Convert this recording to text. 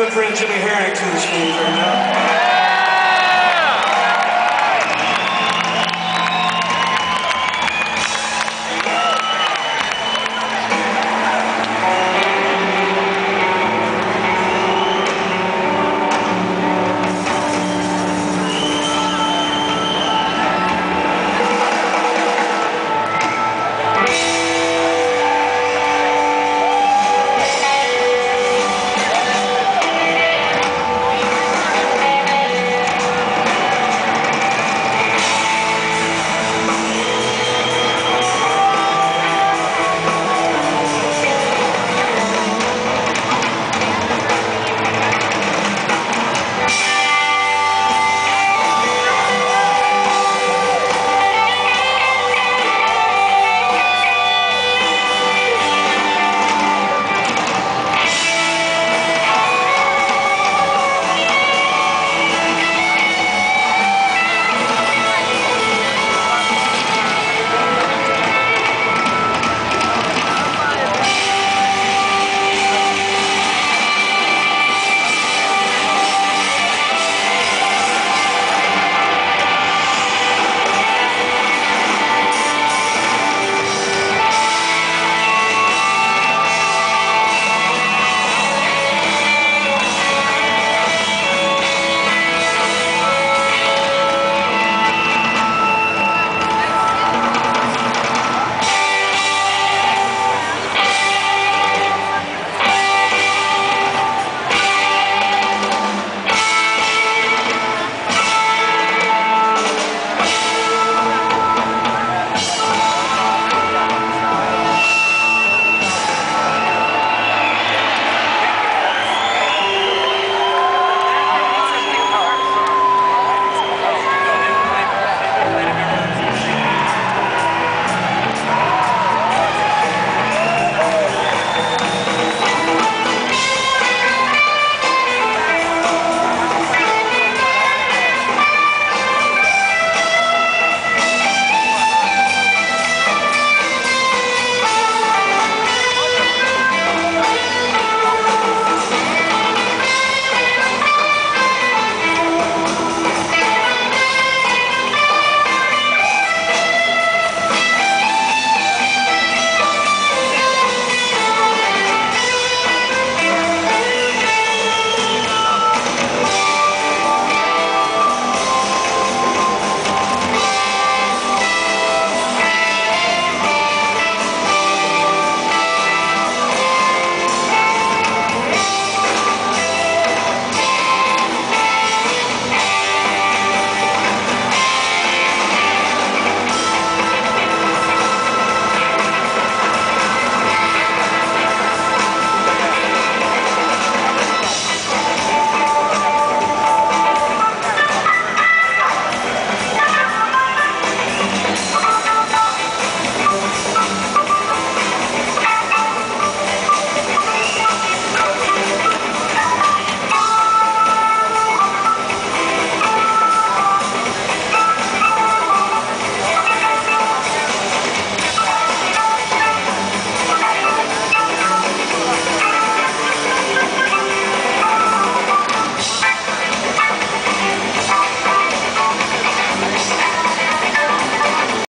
good friend Jimmy Herrick, to the stage right now.